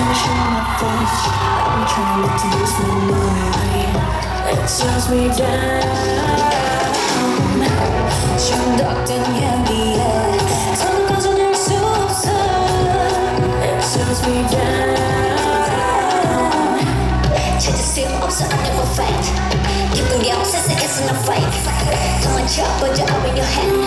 tension in my I'm trying not to lose my mind It slows me down 중독된 향기에 손 꺼져낼 수 없어 It slows me down 찾을 수 없어 I never fight 기쁜 게 없어 세상에서 나 fight 도망쳐 보자 I'm in your hand.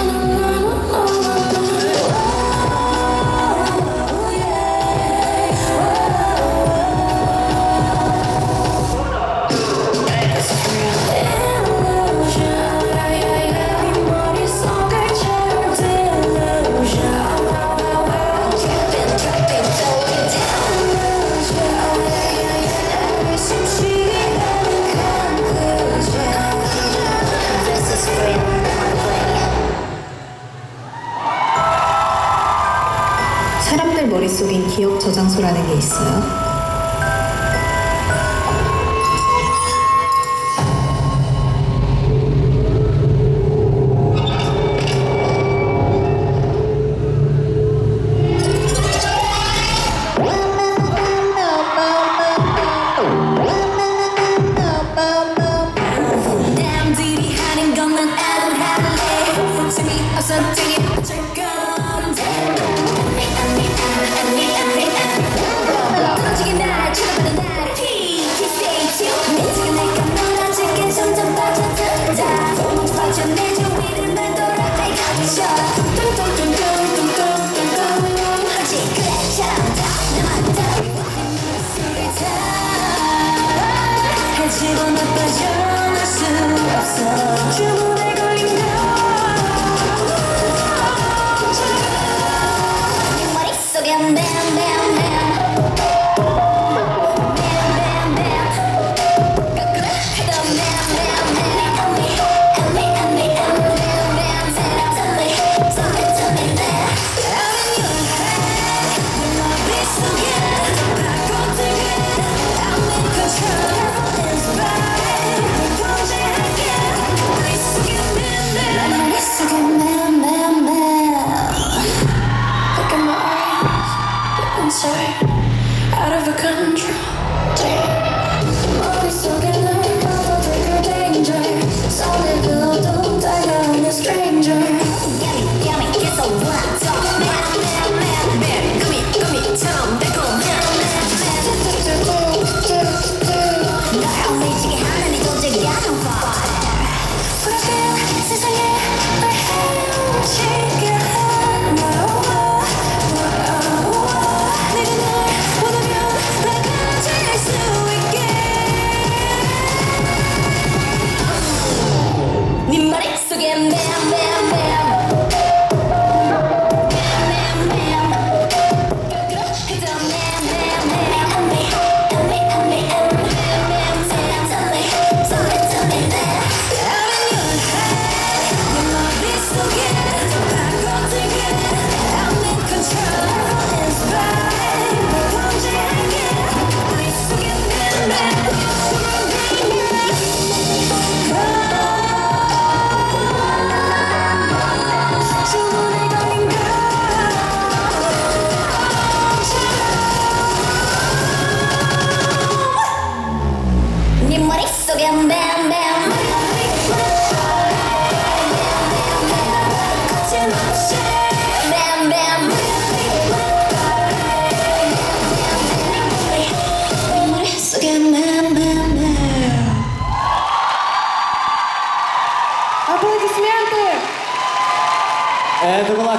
속인 기억 저장소라는 게 있어요. 이건 빠져날 수 없어. 주문에 걸린 너 머릿속엔 뱀뱀뱀 pieces of you, perhaps.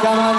我慢。